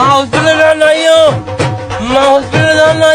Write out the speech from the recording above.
ma hospital na yo ma hospital na